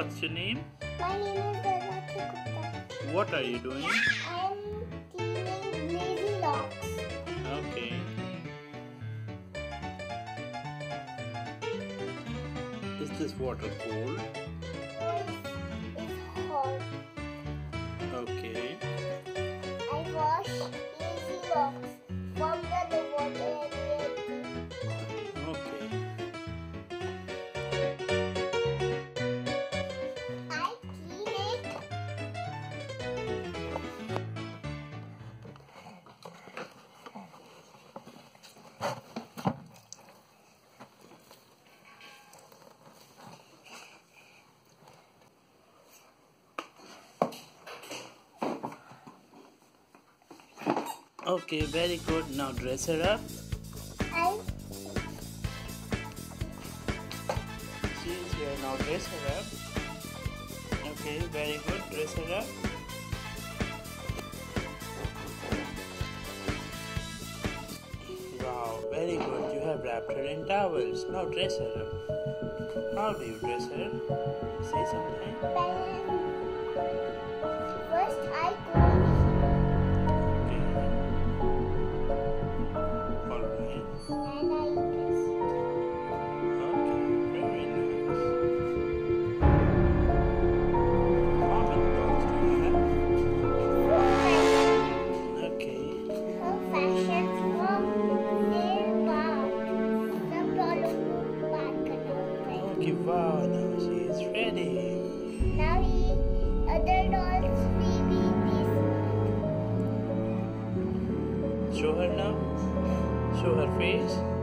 What's your name? My name is Dharmati Gupta. What are you doing? I am cleaning lazy locks. Okay. Is this water cold? Okay, very good. Now dress her up. I She is here. Now dress her up. Okay, very good. Dress her up. Wow, very good. You have wrapped her in towels. Now dress her up. How do you dress her? Say something. First I comb wow, now she is ready. Now he other dolls this Show her now. Show her face.